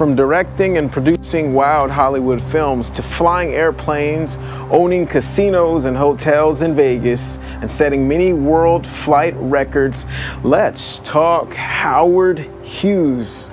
From directing and producing wild Hollywood films to flying airplanes, owning casinos and hotels in Vegas, and setting many world flight records, let's talk Howard Hughes.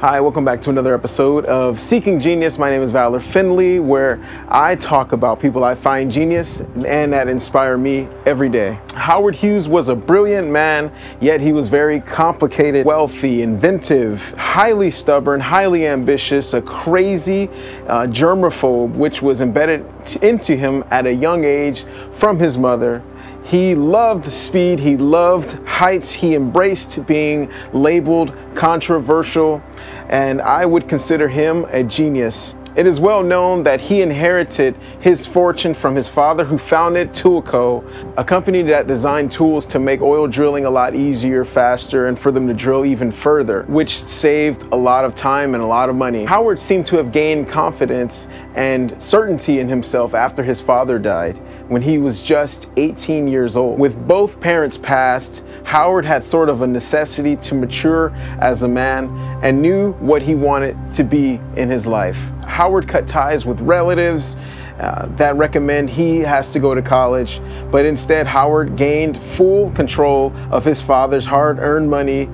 Hi, welcome back to another episode of Seeking Genius. My name is Valor Finley, where I talk about people I find genius and that inspire me every day. Howard Hughes was a brilliant man, yet he was very complicated, wealthy, inventive, highly stubborn, highly ambitious, a crazy uh, germaphobe, which was embedded into him at a young age from his mother. He loved speed, he loved heights, he embraced being labeled controversial, and I would consider him a genius. It is well known that he inherited his fortune from his father, who founded Toolco, a company that designed tools to make oil drilling a lot easier, faster, and for them to drill even further, which saved a lot of time and a lot of money. Howard seemed to have gained confidence and certainty in himself after his father died when he was just 18 years old. With both parents passed, Howard had sort of a necessity to mature as a man and knew what he wanted to be in his life. Howard cut ties with relatives uh, that recommend he has to go to college, but instead, Howard gained full control of his father's hard earned money.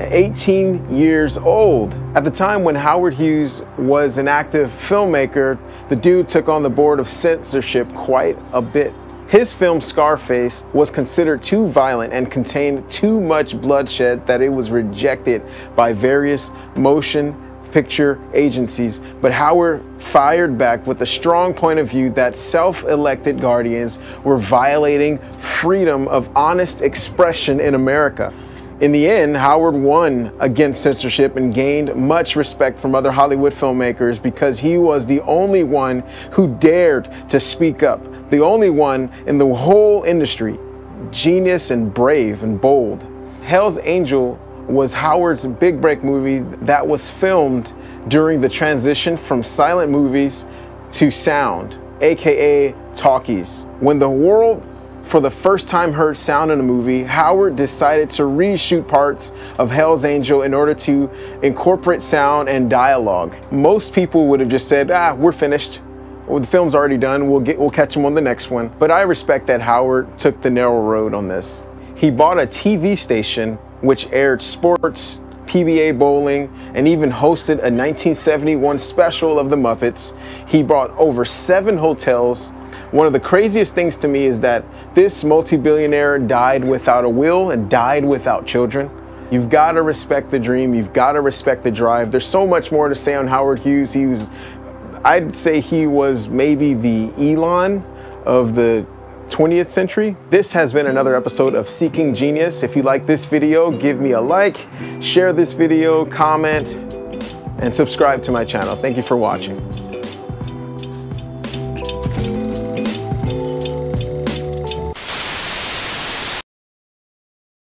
18 years old. At the time when Howard Hughes was an active filmmaker, the dude took on the board of censorship quite a bit. His film Scarface was considered too violent and contained too much bloodshed that it was rejected by various motion picture agencies, but Howard fired back with a strong point of view that self elected guardians were violating freedom of honest expression in America. In the end, Howard won against censorship and gained much respect from other Hollywood filmmakers because he was the only one who dared to speak up, the only one in the whole industry, genius and brave and bold. Hell's Angel was Howard's big break movie that was filmed during the transition from silent movies to sound, aka talkies. When the world for the first time heard sound in a movie, Howard decided to reshoot parts of Hell's Angel in order to incorporate sound and dialogue. Most people would have just said, ah, we're finished. Well, the film's already done. We'll get we'll catch him on the next one. But I respect that Howard took the narrow road on this. He bought a TV station which aired sports, PBA bowling, and even hosted a 1971 special of the Muppets. He bought over seven hotels. One of the craziest things to me is that this multi billionaire died without a will and died without children. You've got to respect the dream. You've got to respect the drive. There's so much more to say on Howard Hughes. He was, I'd say he was maybe the Elon of the 20th century. This has been another episode of Seeking Genius. If you like this video, give me a like, share this video, comment, and subscribe to my channel. Thank you for watching.